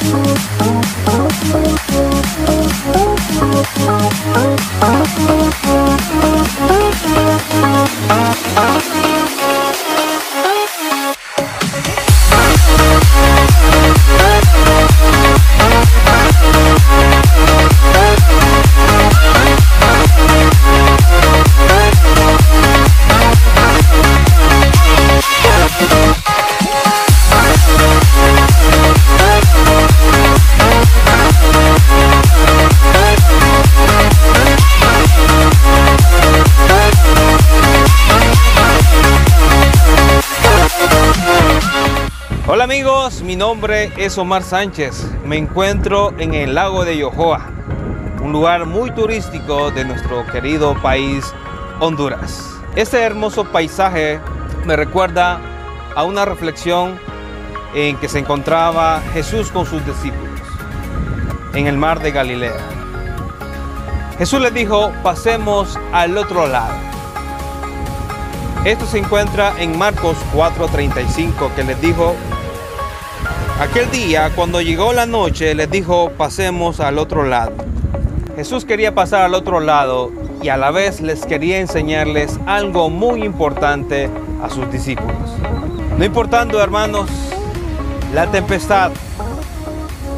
Oh. Hola amigos, mi nombre es Omar Sánchez. Me encuentro en el lago de Yohoa, un lugar muy turístico de nuestro querido país Honduras. Este hermoso paisaje me recuerda a una reflexión en que se encontraba Jesús con sus discípulos en el mar de Galilea. Jesús les dijo, pasemos al otro lado. Esto se encuentra en Marcos 4:35 que les dijo, Aquel día, cuando llegó la noche, les dijo, pasemos al otro lado. Jesús quería pasar al otro lado y a la vez les quería enseñarles algo muy importante a sus discípulos. No importando, hermanos, la tempestad,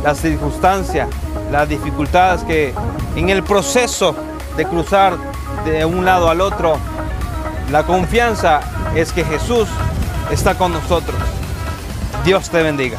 las circunstancias, las dificultades que en el proceso de cruzar de un lado al otro, la confianza es que Jesús está con nosotros. Dios te bendiga.